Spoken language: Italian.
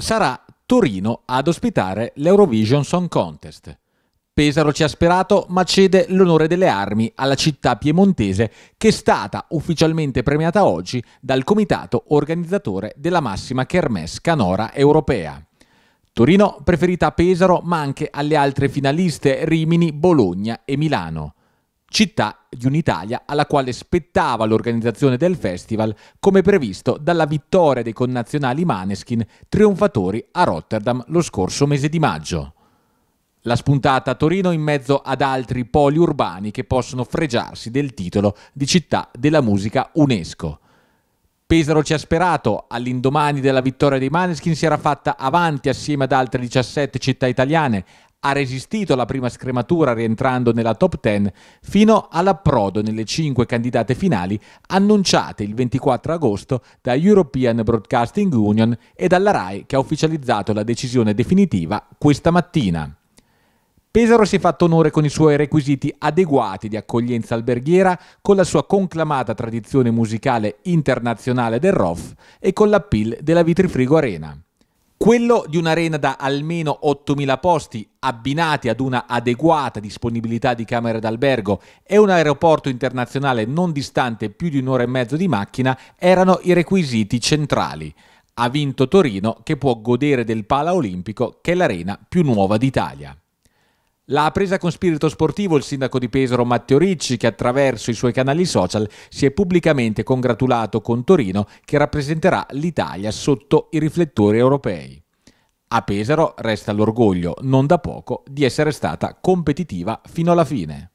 sarà Torino ad ospitare l'Eurovision Song Contest. Pesaro ci ha sperato, ma cede l'onore delle armi alla città piemontese che è stata ufficialmente premiata oggi dal comitato organizzatore della massima kermesse canora europea. Torino preferita a Pesaro, ma anche alle altre finaliste Rimini, Bologna e Milano città di un'Italia alla quale spettava l'organizzazione del festival come previsto dalla vittoria dei connazionali Maneskin trionfatori a Rotterdam lo scorso mese di maggio. La spuntata a Torino in mezzo ad altri poli urbani che possono fregiarsi del titolo di città della musica UNESCO. Pesaro ci ha sperato, all'indomani della vittoria dei Maneskin si era fatta avanti assieme ad altre 17 città italiane, ha resistito alla prima scrematura rientrando nella top 10 fino all'approdo nelle cinque candidate finali annunciate il 24 agosto da European Broadcasting Union e dalla RAI che ha ufficializzato la decisione definitiva questa mattina. Pesaro si è fatto onore con i suoi requisiti adeguati di accoglienza alberghiera, con la sua conclamata tradizione musicale internazionale del ROF e con l'appeal della Vitrifrigo Arena. Quello di un'arena da almeno 8.000 posti abbinati ad una adeguata disponibilità di camere d'albergo e un aeroporto internazionale non distante più di un'ora e mezzo di macchina erano i requisiti centrali. Ha vinto Torino che può godere del Pala Olimpico che è l'arena più nuova d'Italia. L'ha presa con spirito sportivo il sindaco di Pesaro Matteo Ricci che attraverso i suoi canali social si è pubblicamente congratulato con Torino che rappresenterà l'Italia sotto i riflettori europei. A Pesaro resta l'orgoglio, non da poco, di essere stata competitiva fino alla fine.